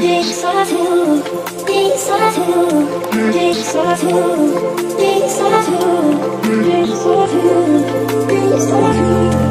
piece of you, piece of you, piece of you, piece of you, piece of you, piece of you.